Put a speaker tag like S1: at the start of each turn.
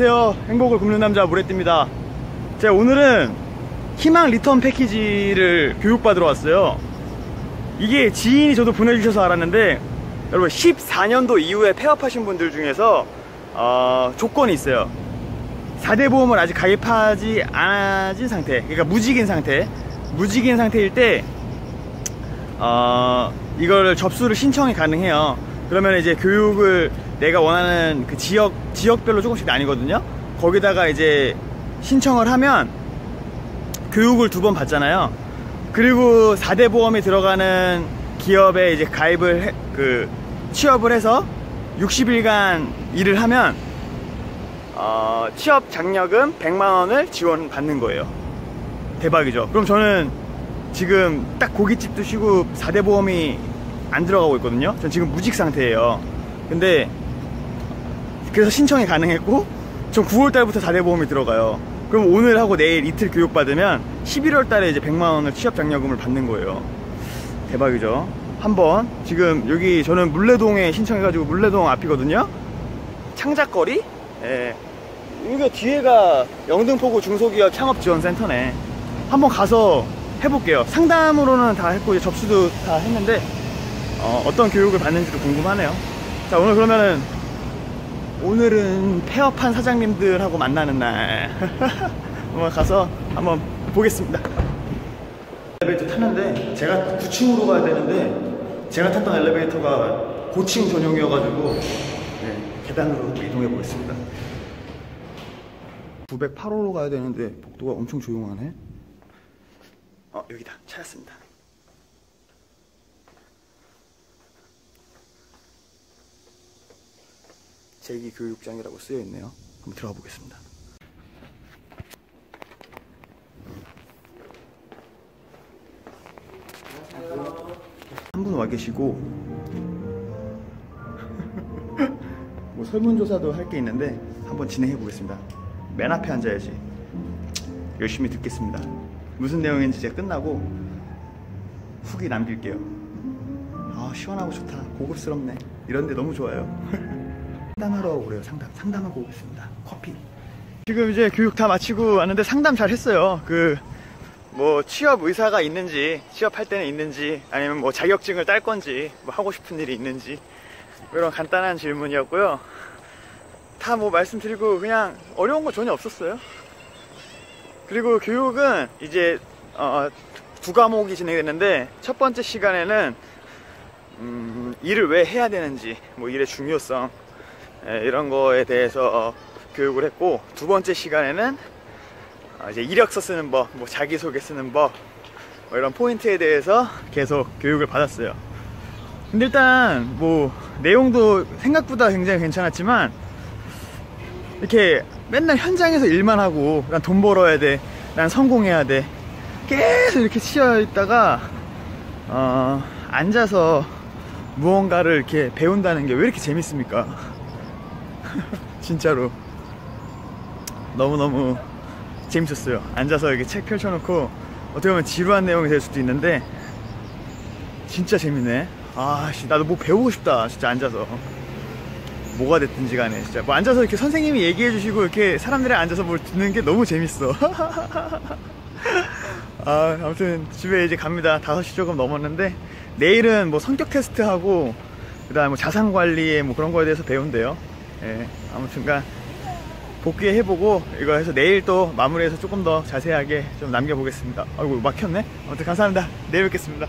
S1: 안녕하세요. 행복을 굽는 남자 모래띠입니다. 제가 오늘은 희망 리턴 패키지를 교육받으러 왔어요. 이게 지인이 저도 보내주셔서 알았는데 여러분 14년도 이후에 폐업하신 분들 중에서 어, 조건이 있어요. 4대 보험을 아직 가입하지 않은 상태 그러니까 무직인 상태 무직인 상태일 때 어, 이거를 접수를 신청이 가능해요 그러면 이제 교육을 내가 원하는 그 지역 지역별로 조금씩 나뉘거든요. 거기다가 이제 신청을 하면 교육을 두 번 받잖아요. 그리고 4대 보험에 들어가는 기업에 이제 가입을 해, 그 취업을 해서 60일간 일을 하면 어, 취업 장려금 100만 원을 지원받는 거예요. 대박이죠. 그럼 저는 지금 딱 고깃집도 쉬고 4대 보험이 안 들어가고 있거든요. 전 지금 무직 상태예요. 근데 그래서 신청이 가능했고 전 9월 달부터 4대 보험이 들어가요. 그럼 오늘 하고 내일 이틀 교육 받으면 11월 달에 이제 100만 원을 취업 장려금을 받는 거예요. 대박이죠? 한번 지금 여기 저는 물레동에 신청해가지고 물레동 앞이거든요. 창작거리? 예. 여기가 뒤에가 영등포구 중소기업 창업지원센터네. 한번 가서 해볼게요. 상담으로는 다 했고 접수도 다 했는데 어, 어떤 교육을 받는지도 궁금하네요. 자 오늘 그러면은 오늘은 폐업한 사장님들하고 만나는 날. 한번 가서 한번 보겠습니다. 엘리베이터 탔는데 제가 9층으로 가야 되는데 제가 탔던 엘리베이터가 고층 전용이어가지고 네, 계단으로 이동해 보겠습니다. 908호로 가야 되는데 복도가 엄청 조용하네. 어 여기다. 찾았습니다 제기교육장이라고 쓰여 있네요. 한번 들어가 보겠습니다. 한 분 와 계시고 뭐 설문조사도 할 게 있는데 한번 진행해 보겠습니다. 맨 앞에 앉아야지. 열심히 듣겠습니다. 무슨 내용인지 제가 끝나고 후기 남길게요. 아 시원하고 좋다. 고급스럽네. 이런데 너무 좋아요. 상담하러 그래요. 상담 상담하고 오겠습니다. 커피. 지금 이제 교육 다 마치고 왔는데 상담 잘 했어요. 그 뭐 취업 의사가 있는지 취업할 때는 있는지 아니면 뭐 자격증을 딸 건지 뭐 하고 싶은 일이 있는지 뭐 이런 간단한 질문이었고요. 다 뭐 말씀드리고 그냥 어려운 거 전혀 없었어요. 그리고 교육은 이제 어, 두 과목이 진행됐는데 첫 번째 시간에는 음, 일을 왜 해야 되는지 뭐 일의 중요성 예, 이런 거에 대해서 어, 교육을 했고 두 번째 시간에는 어, 이제 이력서 쓰는 법, 뭐 자기소개 쓰는 법 뭐 이런 포인트에 대해서 계속 교육을 받았어요. 근데 일단 뭐 내용도 생각보다 굉장히 괜찮았지만 이렇게 맨날 현장에서 일만 하고 난 돈 벌어야 돼, 난 성공해야 돼 계속 이렇게 치여 있다가 어, 앉아서 무언가를 이렇게 배운다는 게 왜 이렇게 재밌습니까? 진짜로. 너무너무 재밌었어요. 앉아서 이렇게 책 펼쳐놓고 어떻게 보면 지루한 내용이 될 수도 있는데 진짜 재밌네. 아씨 나도 뭐 배우고 싶다 진짜 앉아서. 뭐가 됐든지 간에 진짜. 뭐 앉아서 이렇게 선생님이 얘기해 주시고 이렇게 사람들이 앉아서 뭘 듣는 게 너무 재밌어. 아 아무튼 집에 이제 갑니다. 5시 조금 넘었는데 내일은 뭐 성격 테스트하고 그 다음에 뭐 자산관리에 뭐 그런 거에 대해서 배운대요 예, 아무튼간 복귀 해보고 이거 해서 내일 또 마무리해서 조금 더 자세하게 좀 남겨보겠습니다. 아이고 막혔네? 아무튼 감사합니다. 내일 뵙겠습니다